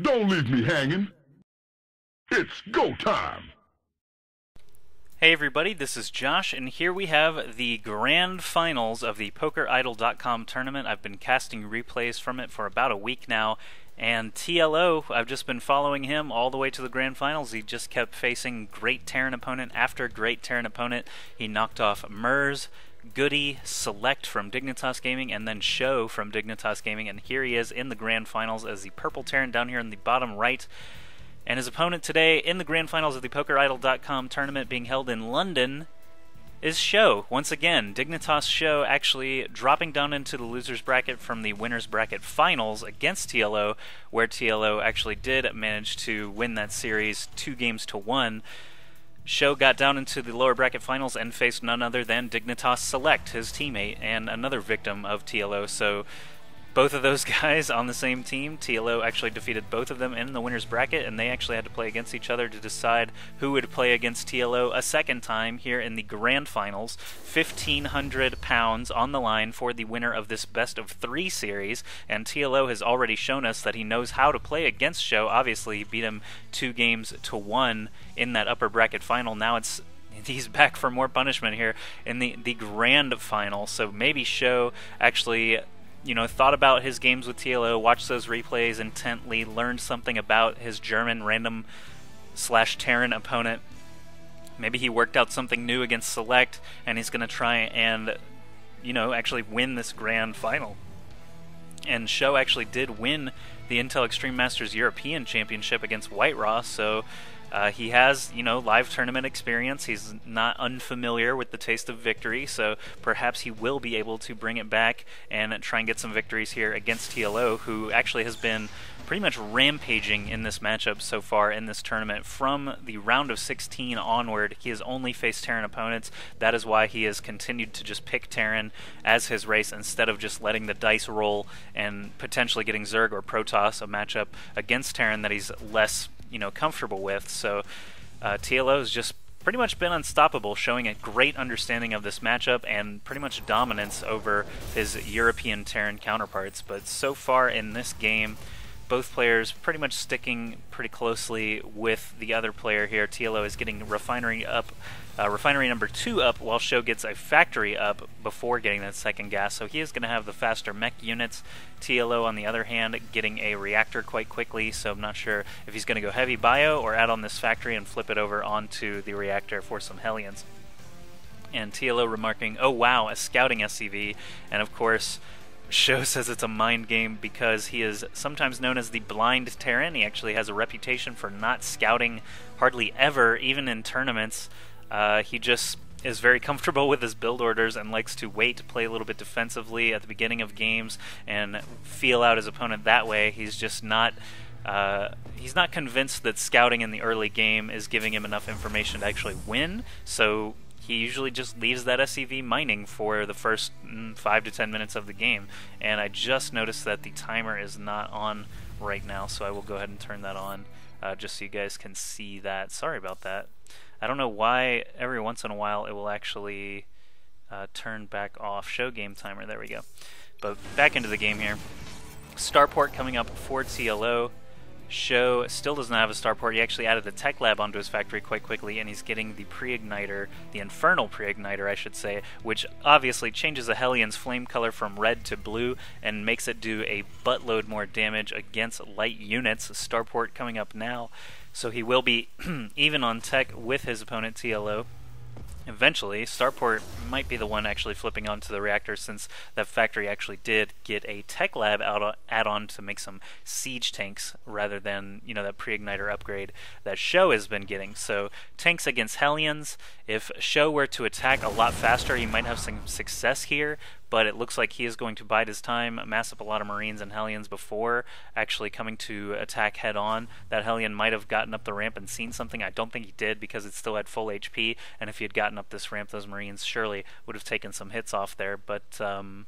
Don't leave me hanging. It's go time. Hey everybody, this is Josh, and here we have the grand finals of the PokerIdol.com tournament. I've been casting replays from it for about a week now, and TLO, I've just been following him all the way to the grand finals. He just kept facing great Terran opponent after great Terran opponent. He knocked off Mers, Goody, Select from Dignitas Gaming, and then SjoW from Dignitas Gaming, and here he is in the grand finals as the purple Terran down here in the bottom right. And his opponent today in the grand finals of the PokerIdol.com tournament being held in London is SjoW. Once again, Dignitas SjoW actually dropping down into the losers bracket from the winners bracket finals against TLO, where TLO actually did manage to win that series two games to one. SjoW got down into the lower bracket finals and faced none other than Dignitas Select, his teammate, and another victim of TLO. So both of those guys on the same team. TLO actually defeated both of them in the winners bracket, and they actually had to play against each other to decide who would play against TLO a second time here in the grand finals. 1,500 pounds on the line for the winner of this best of three series, and TLO has already shown us that he knows how to play against SjoW. Obviously, he beat him two games to one in that upper bracket final. Now it's he's back for more punishment here in the the grand final. So maybe SjoW actually you know, thought about his games with TLO, watched those replays intently, learned something about his German random slash Terran opponent. Maybe he worked out something new against Select, and he's going to try and, you know, actually win this grand final. And SjoW actually did win the Intel Extreme Masters European Championship against WhiteRa, so uh, he has, you know, live tournament experience. He's not unfamiliar with the taste of victory, so perhaps he will be able to bring it back and try and get some victories here against TLO, who actually has been pretty much rampaging in this matchup so far in this tournament. From the round of 16 onward, he has only faced Terran opponents. That is why he has continued to just pick Terran as his race instead of just letting the dice roll and potentially getting Zerg or Protoss, a matchup against Terran that he's less you know comfortable with. So uh, has just pretty much been unstoppable, showing a great understanding of this matchup and pretty much dominance over his European Terran counterparts. But so far in this game, both players pretty much sticking pretty closely with the other player here. TLO is getting refinery up, uh, refinery number two up, while SjoW gets a factory up before getting that second gas. So he is going to have the faster mech units. TLO, on the other hand, getting a reactor quite quickly. So I'm not sure if he's going to go heavy bio or add on this factory and flip it over onto the reactor for some Hellions. And TLO remarking, "Oh wow, a scouting SCV," and of course. SjoW says it's a mind game because he is sometimes known as the blind Terran. He actually has a reputation for not scouting hardly ever, even in tournaments. Uh, he just is very comfortable with his build orders and likes to wait, play a little bit defensively at the beginning of games, and feel out his opponent that way. He's just not. Uh, he's not convinced that scouting in the early game is giving him enough information to actually win, so he usually just leaves that SCV mining for the first mm, 5 to 10 minutes of the game. And I just noticed that the timer is not on right now, so I will go ahead and turn that on uh, just so you guys can see that. Sorry about that. I don't know why every once in a while it will actually uh, turn back off. Show game timer, there we go. But back into the game here. Starport coming up for TLO. SjoW still doesn't have a starport. He actually added a tech lab onto his factory quite quickly, and he's getting the pre-igniter, the infernal pre-igniter, I should say, which obviously changes a Hellion's flame color from red to blue and makes it do a buttload more damage against light units. Starport coming up now, so he will be even on tech with his opponent TLO. Eventually, Starport might be the one actually flipping onto the reactor since that factory actually did get a tech lab add-on to make some siege tanks rather than, you know, that pre-igniter upgrade that SjoW has been getting. So, tanks against Hellions, if SjoW were to attack a lot faster, he might have some success here, but it looks like he is going to bide his time, mass up a lot of Marines and Hellions before actually coming to attack head on. That Hellion might have gotten up the ramp and seen something. I don't think he did because it still had full HP, and if he had gotten up this ramp, those Marines surely would have taken some hits off there. But um,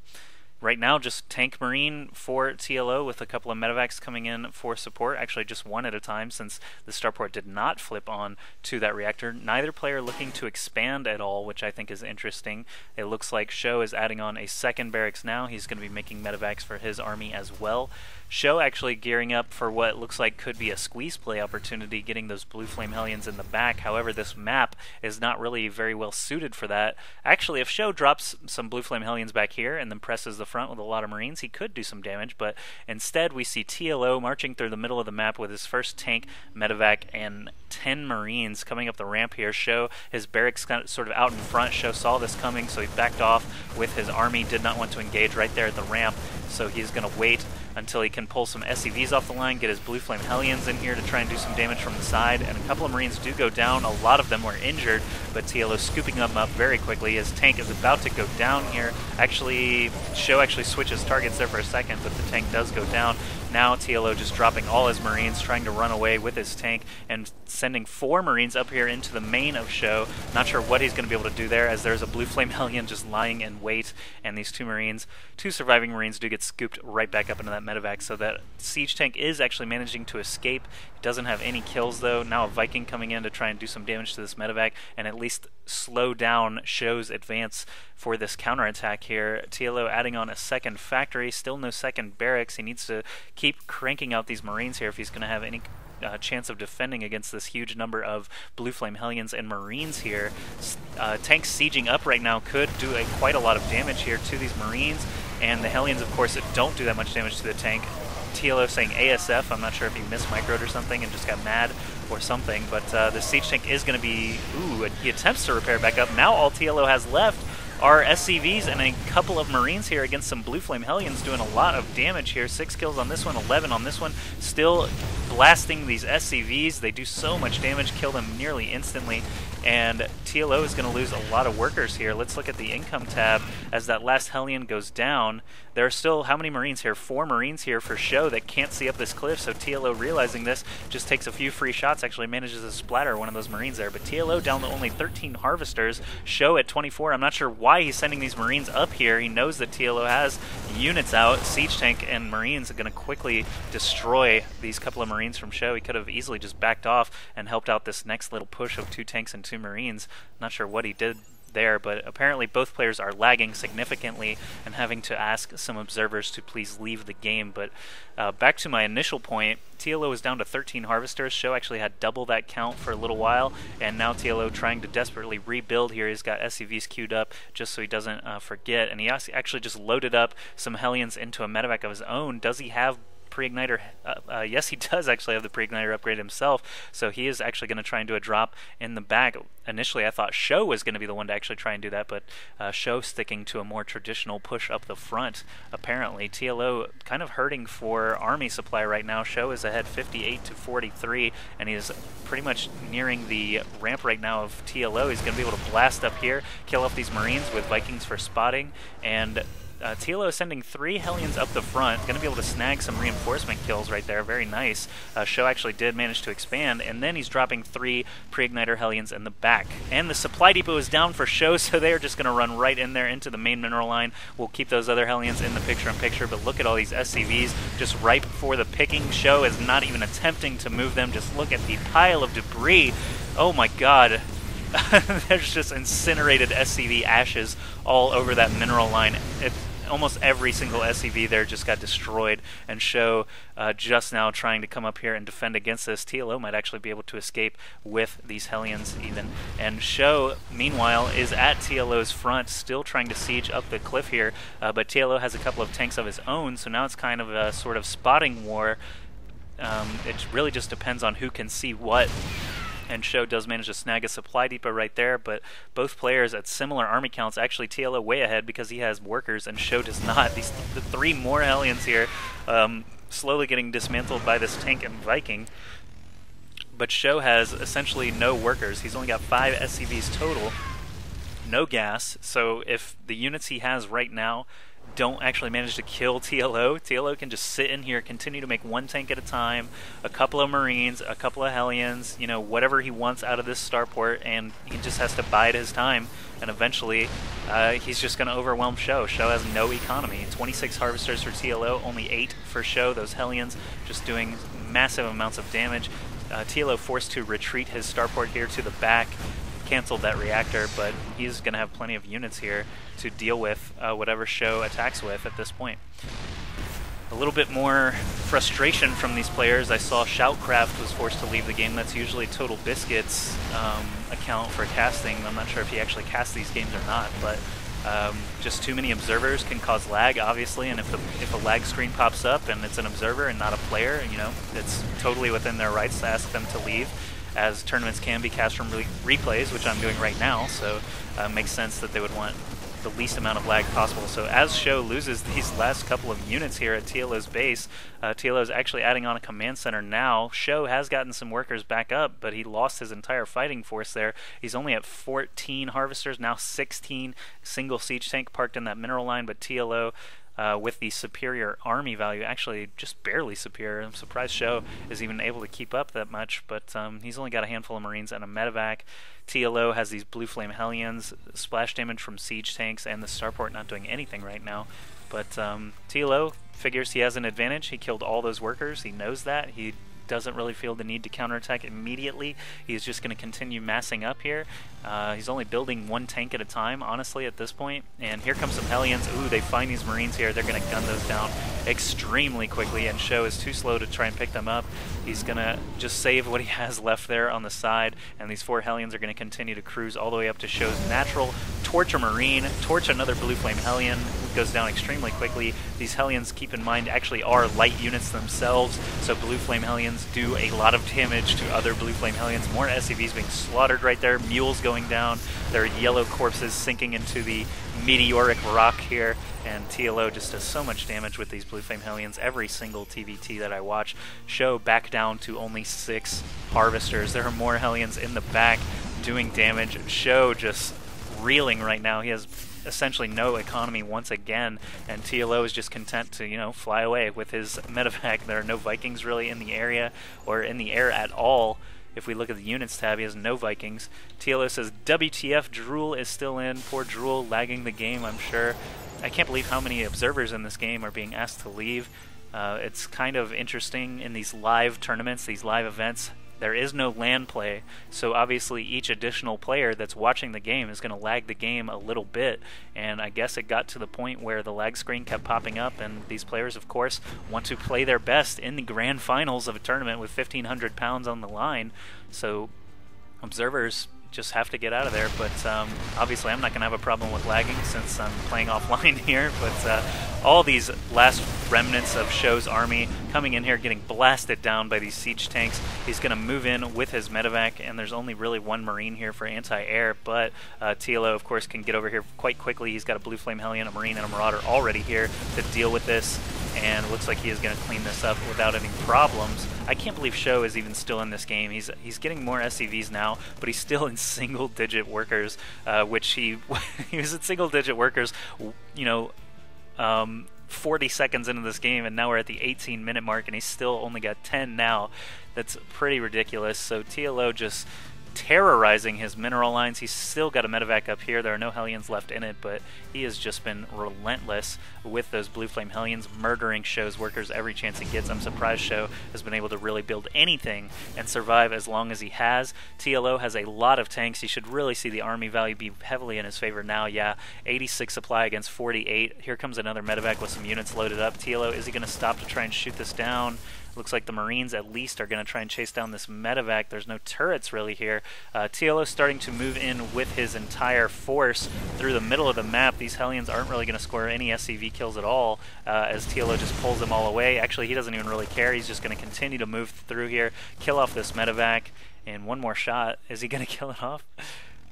right now just tank marine for TLO with a couple of medevacs coming in for support. Actually, just one at a time since the starport did not flip on to that reactor. Neither player looking to expand at all, which I think is interesting. It looks like SjoW is adding on a second barracks now. He's going to be making medevacs for his army as well. SjoW actually gearing up for what looks like could be a squeeze play opportunity, getting those Blue Flame Hellions in the back. However, this map is not really very well suited for that. Actually, if SjoW drops some Blue Flame Hellions back here and then presses the front with a lot of Marines, he could do some damage, but instead we see TLO marching through the middle of the map with his first tank, medevac, and 10 Marines coming up the ramp here. SjoW his barracks kind of sort of out in front. SjoW saw this coming, so he backed off with his army, did not want to engage right there at the ramp, so he's going to wait until he can pull some SCVs off the line, get his Blue Flame Hellions in here to try and do some damage from the side, and a couple of Marines do go down. A lot of them were injured, but TLO scooping them up very quickly. His tank is about to go down here. Actually, SjoW actually switches targets there for a second, but the tank does go down. Now TLO just dropping all his Marines, trying to run away with his tank, and sending four Marines up here into the main of SjoW. Not sure what he's going to be able to do there, as there's a Blue Flame Hellion just lying in wait, and these two Marines, two surviving Marines, do get scooped right back up into that medevac, so that siege tank is actually managing to escape. It doesn't have any kills though. Now a Viking coming in to try and do some damage to this medevac and at least slow down SjoW's advance for this counterattack here. TLO adding on a second factory, still no second barracks. He needs to keep cranking out these Marines here if he's going to have any uh, chance of defending against this huge number of Blue Flame Hellions and Marines here. Uh, tanks sieging up right now could do a, quite a lot of damage here to these Marines, and the Hellions, of course, don't do that much damage to the tank. TLO saying ASF, I'm not sure if he mismicroed or something and just got mad or something, but uh, the siege tank is going to be... Ooh, he attempts to repair back up. Now all TLO has left are SCVs and a couple of Marines here against some Blue Flame Hellions doing a lot of damage here. Six kills on this one, 11 on this one. Still blasting these SCVs. They do so much damage, kill them nearly instantly. And TLO is going to lose a lot of workers here. Let's look at the income tab as that last Hellion goes down. There are still, how many Marines here? Four Marines here for SjoW that can't see up this cliff, so TLO realizing this just takes a few free shots, actually manages to splatter one of those Marines there. But TLO down to only 13 Harvesters, SjoW at 24. I'm not sure why he's sending these Marines up here. He knows that TLO has units out. Siege Tank and Marines are going to quickly destroy these couple of Marines from SjoW. He could have easily just backed off and helped out this next little push of two tanks and two Marines. Not sure what he did there, but apparently both players are lagging significantly and having to ask some observers to please leave the game. But uh, back to my initial point, TLO is down to 13 harvesters. Show actually had double that count for a little while, and now TLO trying to desperately rebuild here. He's got SCVs queued up just so he doesn't uh, forget, and he actually just loaded up some Hellions into a medevac of his own. Does he have pre-igniter. Uh, uh, yes, he does actually have the pre-igniter upgrade himself, so he is actually going to try and do a drop in the back. Initially, I thought SjoW was going to be the one to actually try and do that, but uh, SjoW sticking to a more traditional push up the front. Apparently, TLO kind of hurting for army supply right now. SjoW is ahead 58 to 43, and he's pretty much nearing the ramp right now of TLO. He's going to be able to blast up here, kill off these Marines with Vikings for spotting, and uh, TLO sending three Hellions up the front, going to be able to snag some reinforcement kills right there. Very nice. Uh, SjoW actually did manage to expand, and then he's dropping three pre-igniter Hellions in the back. And the supply depot is down for SjoW, so they're just going to run right in there into the main mineral line. We'll keep those other Hellions in the picture-in-picture, but look at all these SCVs just ripe for the picking. SjoW is not even attempting to move them. Just look at the pile of debris. Oh my god. There's just incinerated SCV ashes all over that mineral line. Almost every single SCV there just got destroyed, and SjoW uh, just now trying to come up here and defend against this. TLO might actually be able to escape with these Hellions even. And SjoW, meanwhile, is at TLO's front, still trying to siege up the cliff here, uh, but TLO has a couple of tanks of his own, so now it's kind of a sort of spotting war. Um, it really just depends on who can see what and SjoW does manage to snag a supply depot right there, but both players at similar army counts, actually TLO way ahead because he has workers and SjoW does not. These the three more Hellions here, um, slowly getting dismantled by this tank and Viking. But SjoW has essentially no workers. He's only got five SCVs total, no gas. So if the units he has right now don't actually manage to kill TLO, TLO can just sit in here, continue to make one tank at a time, a couple of Marines, a couple of Hellions, you know, whatever he wants out of this starport, and he just has to bide his time. And eventually, uh, he's just going to overwhelm SjoW. SjoW has no economy. 26 Harvesters for TLO, only 8 for SjoW. Those Hellions just doing massive amounts of damage. Uh, TLO forced to retreat his starport here to the back canceled that reactor, but he's going to have plenty of units here to deal with uh, whatever SjoW attacks with at this point. a little bit more frustration from these players. I saw Shoutcraft was forced to leave the game. That's usually Total Biscuits um, account for casting. I'm not sure if he actually casts these games or not, but um, just too many observers can cause lag, obviously, and if, the, if a lag screen pops up and it's an observer and not a player, you know, it's totally within their rights to ask them to leave, as tournaments can be cast from re replays, which I'm doing right now, so uh, makes sense that they would want the least amount of lag possible. So as SjoW loses these last couple of units here at TLO's base, uh, TLO is actually adding on a command center now. SjoW has gotten some workers back up, but he lost his entire fighting force there. He's only at 14 harvesters, now 16 single siege tank parked in that mineral line, but TLO uh, with the superior army value, actually just barely superior. I'm surprised SjoW is even able to keep up that much, but um, he's only got a handful of Marines and a medevac. TLO has these Blue Flame Hellions, splash damage from siege tanks, and the starport not doing anything right now. But um, TLO figures he has an advantage. He killed all those workers. He knows that. He doesn't really feel the need to counterattack immediately. He's just going to continue massing up here. Uh, he's only building one tank at a time, honestly, at this point. And here comes some Hellions. Ooh, they find these Marines here. They're going to gun those down extremely quickly, and SjoW is too slow to try and pick them up. He's going to just save what he has left there on the side, and these four Hellions are going to continue to cruise all the way up to SjoW's natural. Torch a Marine, torch another Blue Flame Hellion, goes down extremely quickly. These Hellions, keep in mind, actually are light units themselves, so Blue Flame Hellions do a lot of damage to other Blue Flame Hellions. More SCVs being slaughtered right there, mules going down, their yellow corpses sinking into the meteoric rock here, and TLO just does so much damage with these Blue Flame Hellions. Every single TVT that I watch SjoW back down to only six Harvesters. There are more Hellions in the back doing damage. Show just reeling right now. He has essentially no economy once again, and TLO is just content to, you know, fly away with his medevac. There are no Vikings really in the area or in the air at all. If we look at the units tab, he has no Vikings. TLO says, WTF, Drool is still in. Poor Drool, lagging the game, I'm sure. I can't believe how many observers in this game are being asked to leave. Uh, it's kind of interesting in these live tournaments, these live events, there is no LAN play, so obviously each additional player that's watching the game is going to lag the game a little bit. And I guess it got to the point where the lag screen kept popping up, and these players, of course, want to play their best in the grand finals of a tournament with 1,500 pounds on the line. So observers just have to get out of there. But um, obviously, I'm not going to have a problem with lagging since I'm playing offline here. But uh, all these last remnants of SjoW's army coming in here, getting blasted down by these siege tanks. He's going to move in with his medevac, and there's only really one marine here for anti-air. But uh, TLO, of course, can get over here quite quickly. He's got a blue flame hellion, a marine, and a marauder already here to deal with this and looks like he is going to clean this up without any problems. I can't believe SjoW is even still in this game. He's he's getting more SCVs now, but he's still in single-digit workers, uh, which he he was at single-digit workers, you know, um, 40 seconds into this game, and now we're at the 18-minute mark, and he's still only got 10 now. That's pretty ridiculous. So TLO just terrorizing his mineral lines. He's still got a medevac up here. There are no Hellions left in it, but he has just been relentless with those Blue Flame Hellions, murdering SjoW's workers every chance he gets. I'm surprised SjoW has been able to really build anything and survive as long as he has. TLO has a lot of tanks. He should really see the army value be heavily in his favor now. Yeah, 86 supply against 48. Here comes another medevac with some units loaded up. TLO, is he going to stop to try and shoot this down? Looks like the Marines at least are going to try and chase down this medevac. There's no turrets really here. Uh, TLO starting to move in with his entire force through the middle of the map. These Hellions aren't really going to score any SCV kills at all uh, as TLO just pulls them all away. Actually, he doesn't even really care. He's just going to continue to move through here, kill off this medevac, and one more shot. Is he going to kill it off?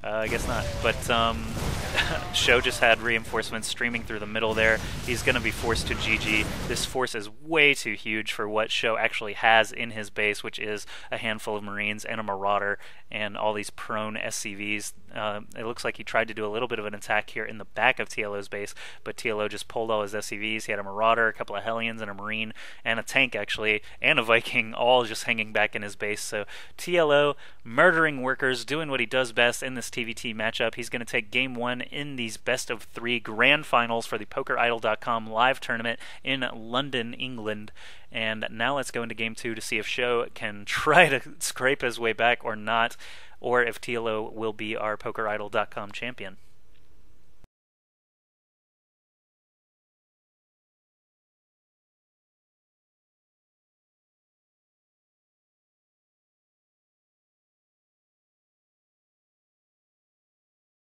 Uh, I guess not. But um, SjoW just had reinforcements streaming through the middle there. He's going to be forced to GG. This force is way too huge for what SjoW actually has in his base, which is a handful of Marines and a Marauder and all these prone SCVs. Uh, it looks like he tried to do a little bit of an attack here in the back of TLO's base, but TLO just pulled all his SCVs. He had a Marauder, a couple of Hellions, and a Marine, and a tank actually, and a Viking, all just hanging back in his base. So TLO murdering workers, doing what he does best in this TVT matchup. He's going to take game one in these best of three grand finals for the PokerIdol.com live tournament in London, England. And now let's go into game two to see if SjoW can try to scrape his way back or not, or if TLO will be our PokerIdol.com champion.